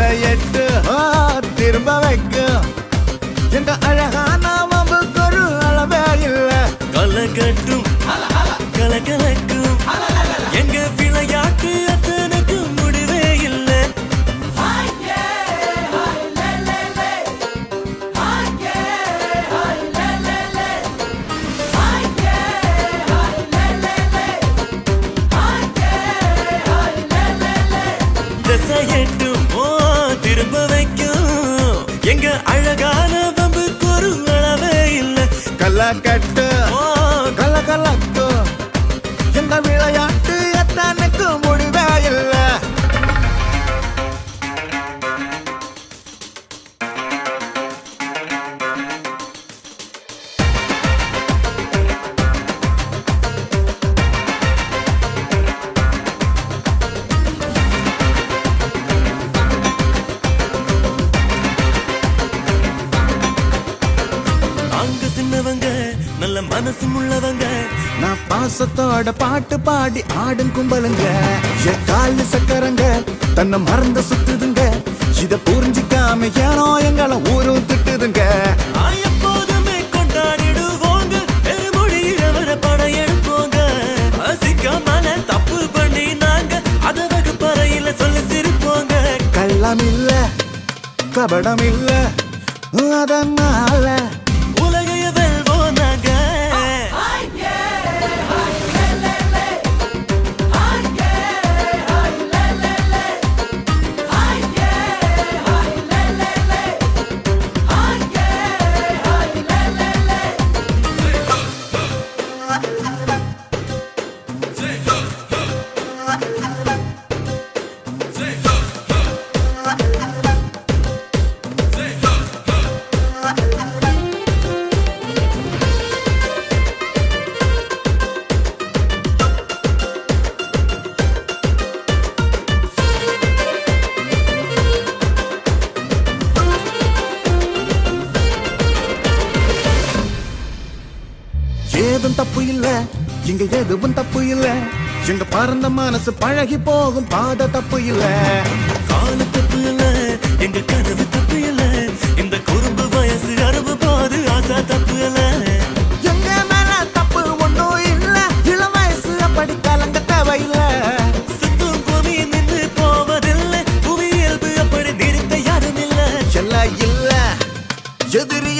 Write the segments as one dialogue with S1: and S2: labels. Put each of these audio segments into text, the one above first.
S1: திசையட்டு திரும்ப வைக்கும் எங்க அழகான வம்புக்கு ஒரு அளவே இல்ல.
S2: கலகட்டும் கலகலக்கும். எங்க பிழை
S1: கல்லக்கட்டு
S2: ஓ.
S1: கல
S2: சின்னவங்க நல்ல மனசும் உள்ளவங்க
S1: நான் பாசத்தோட பாட்டு பாடி ஆடும் கும்பலுங்க. என் சக்கரங்க தன்னை மறந்த சுத்துதுங்க. இத புரிஞ்சிக்காம ஏனோ எங்களை ஊரும் திட்டுதுங்க.
S2: நான் எப்போதுமே கொண்டாடிடுவோங்க. பெருமொழியில வர படையெடுப்போங்க அசிக்காமல தப்பு பண்ணி நாங்க அத வகுப்பறையில சொல்லி சிரிப்போங்க.
S1: கள்ளம் இல்ல கபடம் இல்ல அதனால ஏதும் தப்பு இல்ல. இங்க எதுவும் தப்பு இல்ல. எங்க பறந்த மனசு பழகி போகும் பாத தப்பு இல்ல.
S2: காலு தப்பு இல்ல எங்க கனவு தப்பு இல்ல. இந்த குறும்பு வயசு அறுபு போது ஆசா தப்பு இல்ல.
S1: எங்க மேல தப்பு ஒண்ணும் இல்ல. இளம் வயசு அப்படி கலங்க தேவையில்ல.
S2: சுத்தும் பூமி நின்று போவதில்லை. புவியியல்பு அப்படி நிறுத்த யாரும் இல்ல.
S1: எல்லாம் இல்ல. எதிரி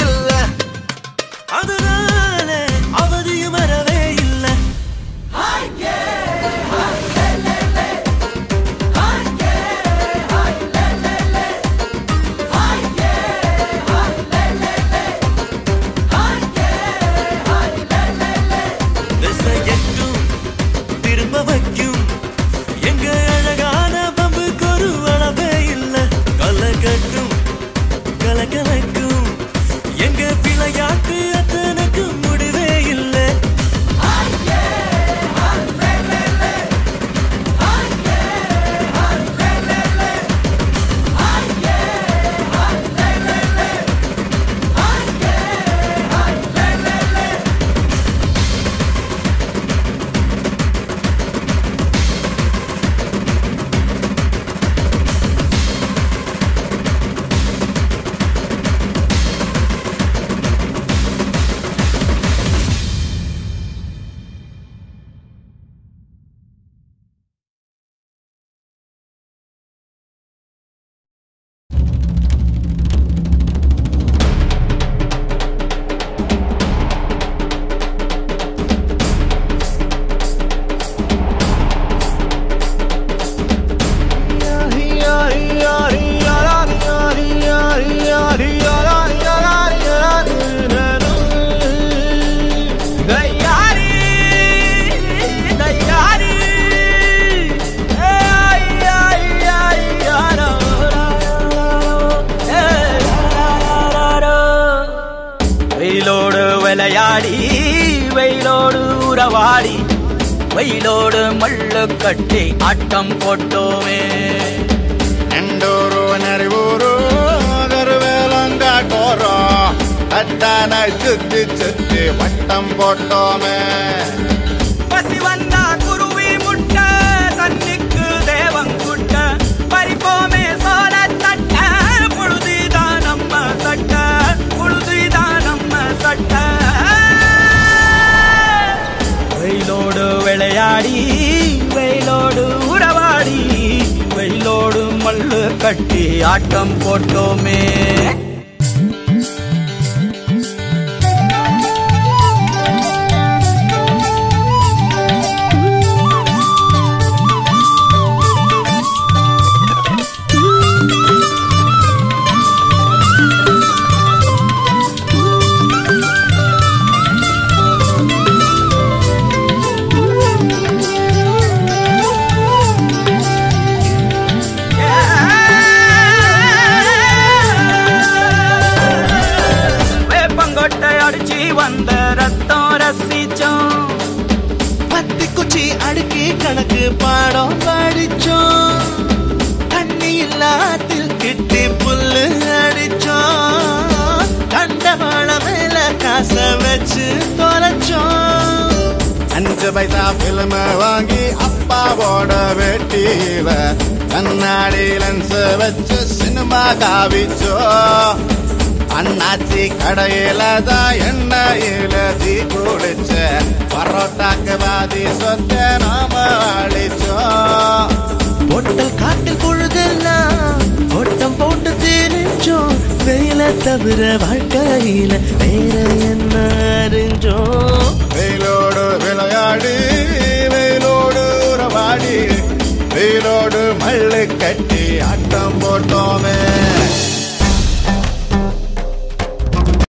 S3: வெயிலோடு விளையாடி வெயிலோடு உறவாடி வெயிலோடு மல்லு கட்டி ஆட்டம் போட்டோமே.
S1: நெண்டோரோ நரிவோரோ தருவேலங்காட்டோரோ அத்தான சுத்தி சுத்தி வட்டம் போட்டோமே.
S3: கட்டி ஆட்டம் போட்டோமே
S2: கணக்கு பாடம் படிச்சோம். தண்ணி இல்லாத்தில் கிட்டி புல்லு அடிச்சோம். கண்டவாள மேல காச வச்சு தொலைச்சோம்.
S4: அஞ்சு பைசா பிலிம வாங்கி அப்பாவோட வெட்டியில கண்ணாடி லென்ஸ் வச்சு சினிமா காவிச்சோ அண்ணாச்சி கடையில தான் எண்ணெயில தீ குளிச்ச பரோட்டாக்கு பாதி சொத்த நாம அழிச்சோம்
S2: பொட்டல் காட்டில் பொழுதெல்லாம் ஓட்டம் போட்டு திரிஞ்சோம் வெயில தவிர வாழ்க்கையில வேற என்ன அறிஞ்சோம்
S4: வெயிலோடு விளையாடி வெயிலோடு உறவாடி வெயிலோடு மல்லு கட்டி ஆட்டம் போட்டோமே.